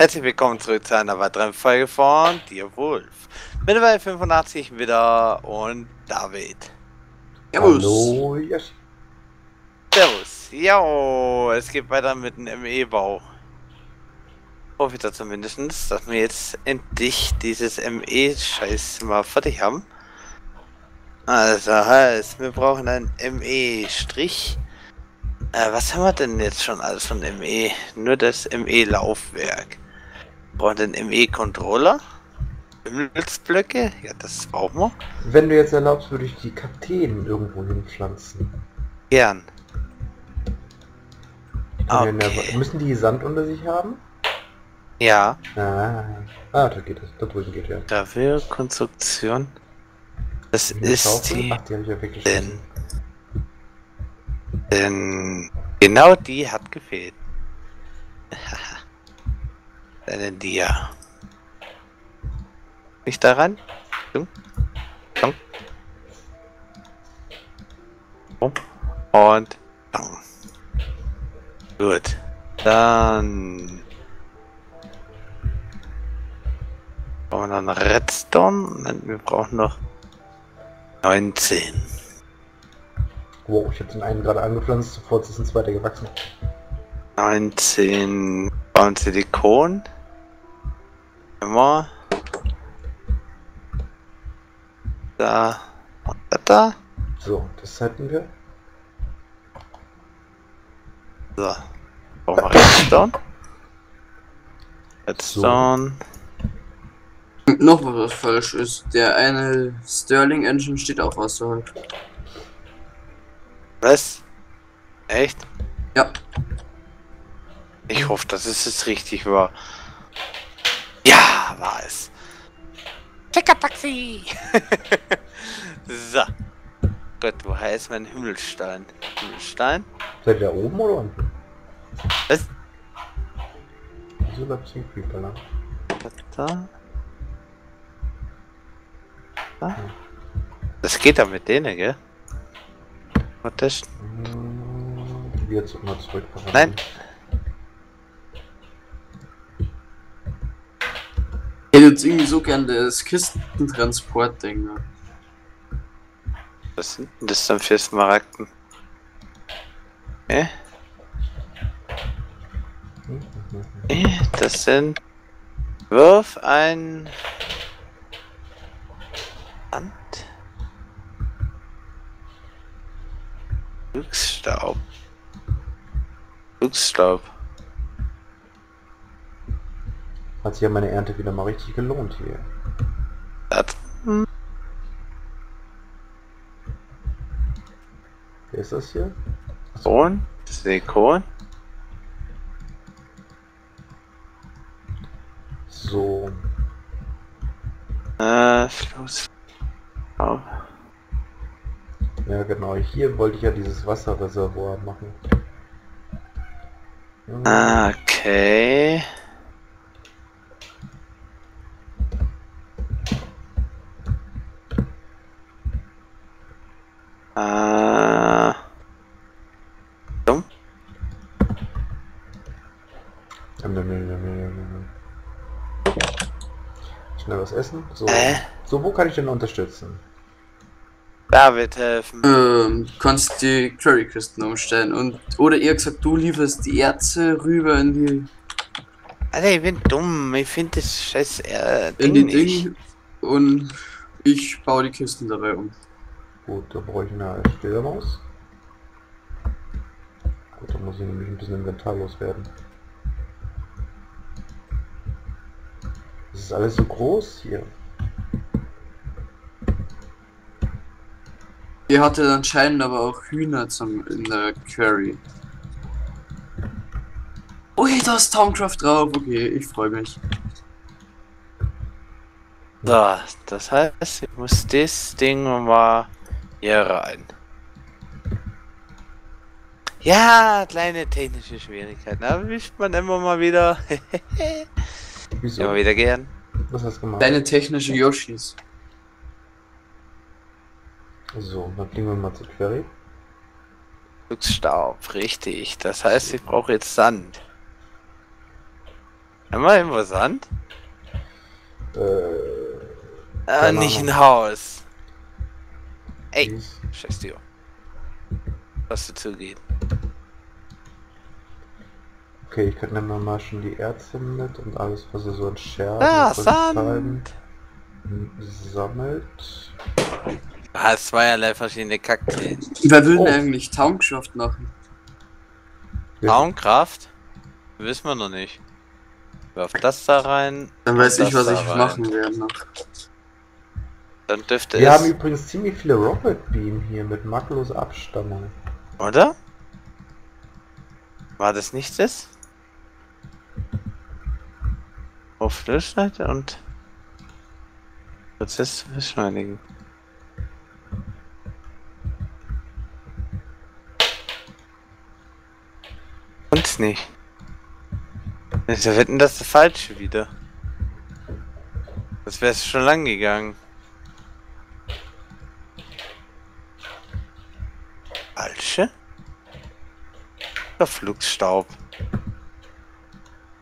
Herzlich willkommen zurück zu einer weiteren Folge von Dear Wolf. Mittlerweile 85 wieder und David. Servus. Hallo, Yoshi. Servus. Jo, es geht weiter mit dem ME-Bau. Hoffe ich da zumindest, dass wir jetzt endlich dieses ME-Scheiß mal fertig haben. Also heißt, wir brauchen einen ME-Strich. Äh, was haben wir denn jetzt schon alles von ME? Nur das ME-Laufwerk. Brauchen den ME-Controller? Himmelsblöcke? Ja, das brauchen wir. Wenn du jetzt erlaubst, würde ich die Kakteen irgendwo hinpflanzen. Gern. Okay. der- müssen die Sand unter sich haben? Ja. Ah, ah da geht es. Da drüben geht ja. Gravür, Konstruktion. Das ist Schaufel? die. Ach, die habe ich ja weggeschmissen. Denn genau die hat gefehlt. Deine Dia. Nicht daran? Komm. Komm. Und. Gut. Dann. Brauchen wir noch einen Redstone? Wir brauchen noch 19. Wow, ich habe den einen gerade angepflanzt, sofort ist ein zweiter gewachsen. 19 Bauen Silikon. Immer. Da. Und da, da. So, das hätten wir. So. Brauchen wir Redstone. Redstone. Noch was falsch ist. Der eine Sterling Engine steht auch außerhalb. Was? Echt? Ja. Ich hoffe, dass es jetzt richtig war. Ja, war es. Checker-Taxi! so. Gott, woher ist mein Himmelstein? Himmelstein? Seid ihr da oben oder unten? Was? Wieso bleibt es Creeper lang? Da. Da. Das geht da mit denen, gell? Und das? Hm, Wir jetzt mal zurück. Nein. Ich hätte jetzt irgendwie so gern das Kistentransport-Ding. Was sind denn das dann für Smaragden? Hm. Eh, Das sind. Wirf ein. Sand. Glücksstaub. Glücksstaub. Hat sich ja meine Ernte wieder mal richtig gelohnt hier. Wer ist das hier? Silikon. Silikon. So. Äh, Fluss. Staub. Ja genau, hier wollte ich ja dieses Wasserreservoir machen. Ah. Okay. Äh. Dumm? Schnell was essen. So. Äh? so, wo kann ich denn unterstützen? David helfen. Ähm, kannst die Quarry-Kisten umstellen und oder eher gesagt, du lieferst die Erze rüber in die Alter, ich bin dumm. Ich finde das scheiß äh, in Ding die nicht. Ding und ich baue die Kisten dabei um. Gut, da brauche ich eine Fledermaus. Gut, da muss ich nämlich ein bisschen Inventar loswerden. Das ist alles so groß hier. Ihr hattet anscheinend aber auch Hühner zum in der Quarry. Ui, da ist Tomcraft drauf. Okay, ich freue mich. So, das heißt, ich muss das Ding mal hier rein. Ja, kleine technische Schwierigkeiten. Aber wischt man immer mal wieder. Wieso? immer wieder gern. Was hast du gemacht? Deine technische Yoshis. So, dann fliegen wir mal zur Query. Glücksstaub, richtig. Das heißt, ich brauche jetzt Sand. Einmal irgendwo Sand? Äh, Äh, Keine nicht ein Haus. Ey. dies- Scheiß dir. Was du zugehen. Okay, ich kann nehmen mal schon die Erze mit und alles, was er so an Scherben Ah, Sand! sammelt. Ah, zweierlei verschiedene Kakteen. Wer will Oh. denn eigentlich Taumschaft machen? Ja. Wissen wir noch nicht. Wirf das da rein, Dann weiß ich, was da ich rein. machen werde noch. Dann dürfte Wir haben es... übrigens ziemlich viele Rocket Beam hier mit makelloser Abstammung. Oder? War das nicht das? Auf Flüssigkeit und Prozess beschleunigen. Uns nicht. Wir wetten, das falsche wieder. Das wäre schon lang gegangen. Falsche? Der Flugsstaub.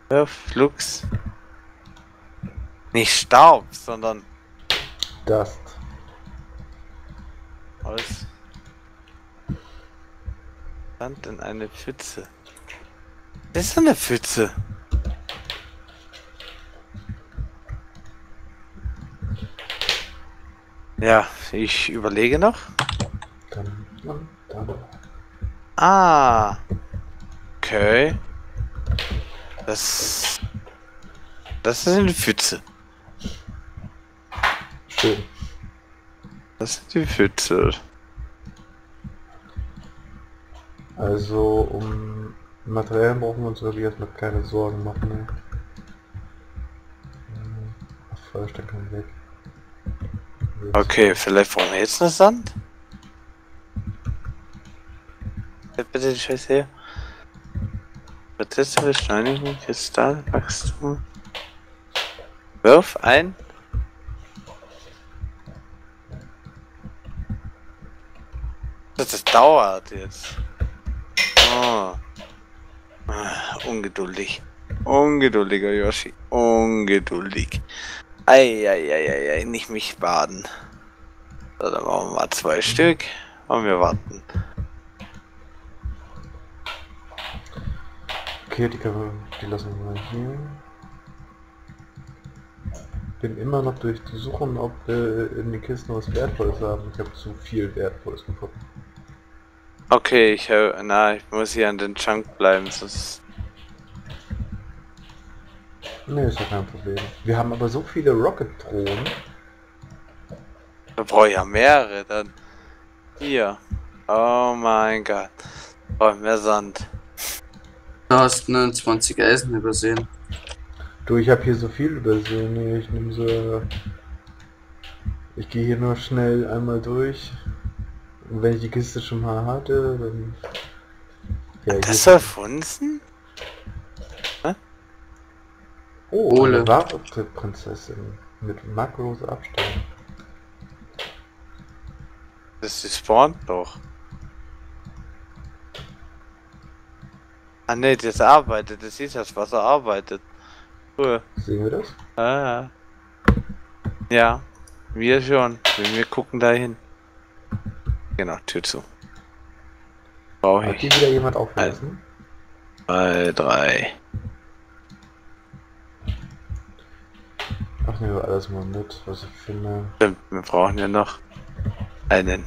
Der Flugs. Nicht Staub, sondern Dust. aus. Sand in eine Pfütze. Das ist eine Pfütze. Ja, ich überlege noch. Ah. Okay. Das. Das ist eine Pfütze. Schön. Das ist die Pfütze. Also um Materialien brauchen wir uns wirklich erstmal keine Sorgen machen. Ne? Ach, Feuerstein kann weg. Okay, vielleicht brauchen wir jetzt noch Sand? Halt bitte die Scheiße her. Prozesse, Beschleunigung, Kristall, Wachstum. Wirf ein. Das, das dauert jetzt. Oh. Ah, ungeduldig. Ungeduldiger Yoshi. Ungeduldig. Eieieiei, nicht mich baden. So, dann machen wir mal zwei Stück und wir warten. Okay, die, wir, die lassen wir mal hier. Bin immer noch durch die Suchen, ob wir in den Kisten was Wertvolles haben. Ich habe zu viel Wertvolles gefunden. Okay, ich höre, na, ich muss hier an den Chunk bleiben, sonst. Ne, ist ja kein Problem. Wir haben aber so viele Rocket-Drohnen. Da brauche ich ja mehrere, dann. Hier. Oh mein Gott. Brauche mehr Sand. Du hast 29 Eisen übersehen. Du, ich habe hier so viel übersehen. Ich nehme so... Ich gehe hier nur schnell einmal durch. Und wenn ich die Kiste schon mal hatte, dann... Ja, Das soll funzen? Oh, Ole. eine wahre Prinzessin. Mit makros Abstand. Das ist spawnt doch. Ah ne, das arbeitet, das ist das Wasser arbeitet. Cool. Sehen wir das? Ah. Ja, wir schon. Wir gucken dahin. Genau, Tür zu. Brauche Hat ich. die wieder jemand aufgelassen? Zwei, drei. Ach, nehmen wir alles mal mit, was ich finde. Stimmt, wir brauchen ja noch einen.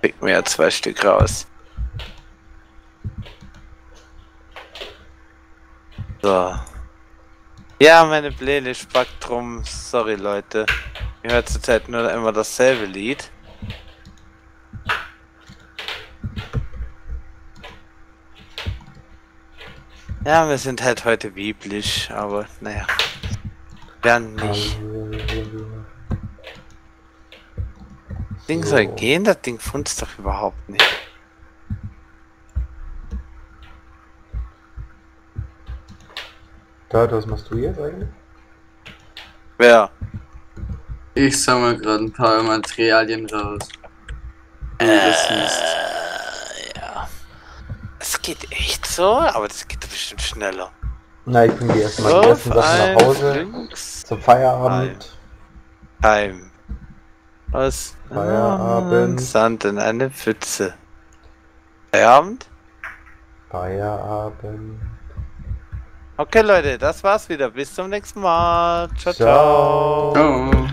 Pick mir ja zwei Stück raus. So. Ja, meine Playlist spackt drum. Sorry, Leute. Ihr hört zurzeit nur immer dasselbe Lied. Ja, wir sind halt heute biblisch, aber naja. Werden nicht. Ding soll So. gehen, das Ding funzt doch überhaupt nicht. Dad, was machst du jetzt eigentlich? Wer? Ich sammle gerade ein paar Materialien raus. Äh, das ist. ja. Es geht echt so, aber das geht bestimmt schneller. Na, ich bringe die erstmal die ersten Sachen nach Hause. Links. Zum Feierabend. Heim. Was? Feierabend. Sand in eine Pfütze. Feierabend? Feierabend. Okay, Leute, das war's wieder. Bis zum nächsten Mal. ciao. ciao. ciao.